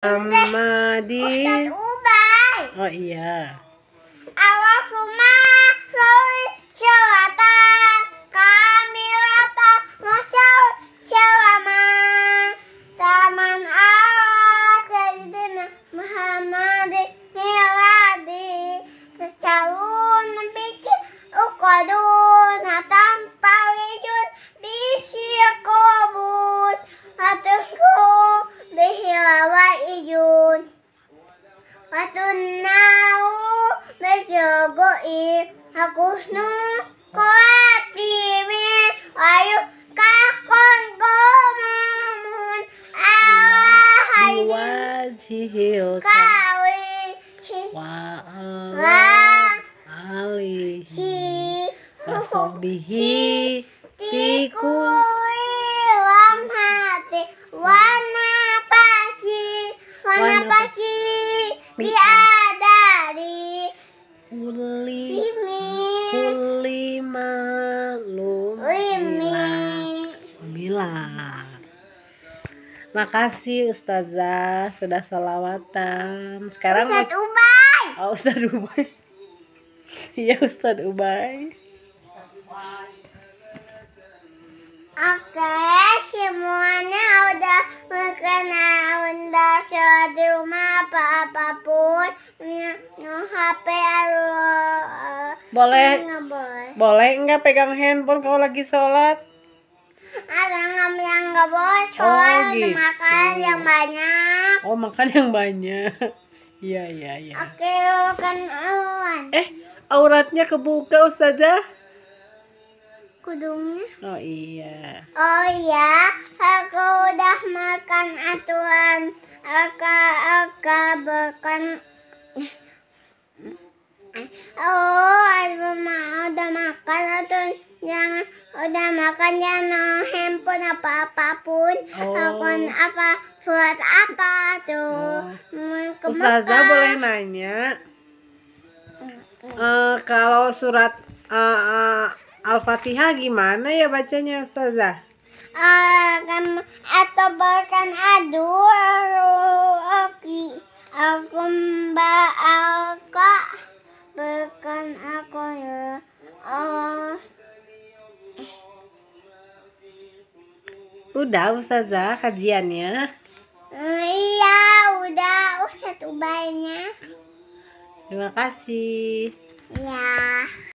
Muhammadin. Ubay. Oh iya. Allahumma sholli sholatan kamilatan masyal sholama taman ala sayyidina Muhammadin niladi ukadun hatam bisyakobun hatusku Patunau berjogoi aku nu kuatimi ayu kakon gomamun ahai Biwajihil kawi wa ali si wasobihi tikui Mi- diadari uli kuli malum Mila. Makasih Ustazah sudah salawatan. Sekarang Ustaz Ubay Oh, Ustaz Ubay. Iya, Ustaz Ubay. Oke, semuanya udah mengenal udah sholat di rumah apa apa pun, no HP uh, Boleh nggak boleh. boleh nggak pegang handphone kalau lagi sholat? Ada nggak yang nggak boleh sholat, gitu. makan yang banyak. Oh, makan yang banyak. Iya, iya, iya. Oke, kan awan. Eh, auratnya kebuka Ustazah. Kudungnya. Oh iya. Oh iya, aku udah makan aturan. Aku, aku bukan. Oh, aku ma- udah makan atau jangan udah makan jangan handphone apa apa pun. Oh. Akun apa surat apa tuh? Oh. Ustazah boleh nanya? Eh, kalau surat eh, eh, Al-Fatihah gimana ya bacanya Ustazah? akan atau bahkan adu Udah Ustazah kajiannya. iya udah Ustadz ubaynya Terima kasih. ya